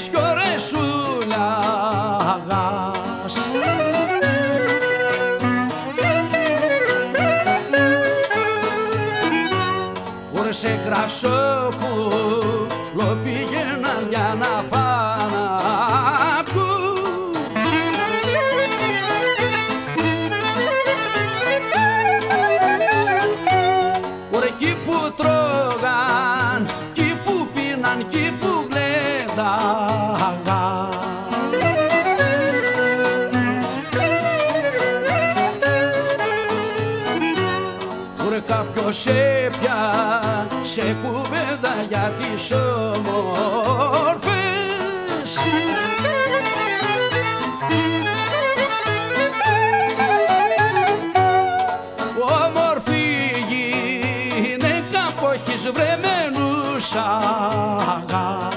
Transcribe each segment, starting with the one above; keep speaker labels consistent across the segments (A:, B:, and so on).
A: Περμπίλης κι ο Ρεσούλαγας. Ωρε σε κρασόπουλο πήγαιναν για να φάνε Βρε κάποιος έπιασε κουβέντα για τις όμορφες Όμορφη γυναίκα που έχεις βρεμένους αγάπη.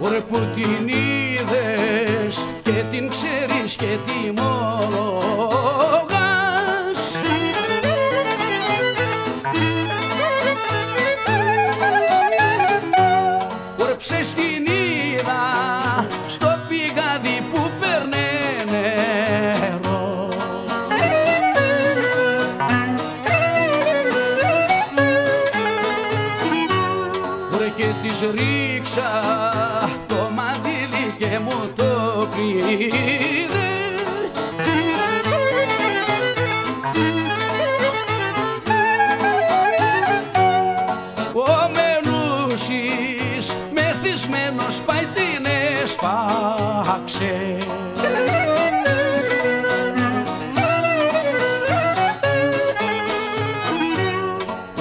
A: Ωραία που την είδες και την ξέρεις και τη μόγας Ωραία ψες την είδα στο πηγάδι που παίρνε νερό. Βρε και της ρίξα το μαντίλι και μου το πήρε Ο Μενούσης μεθυσμένος πάει την έσπαξε.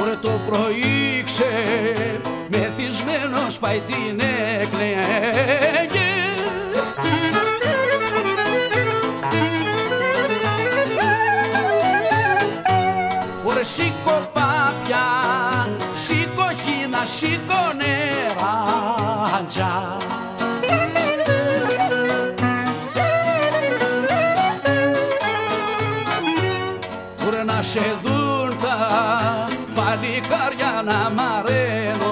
A: Ωραία το πρωί ξε μεθυσμένος πάει την έκλαιγε Ωραία σήκω πάπια, σήκω χίνα, σήκω νεράντζα Ωραία να σε δουν τα παλικάρια να μ' αρένουν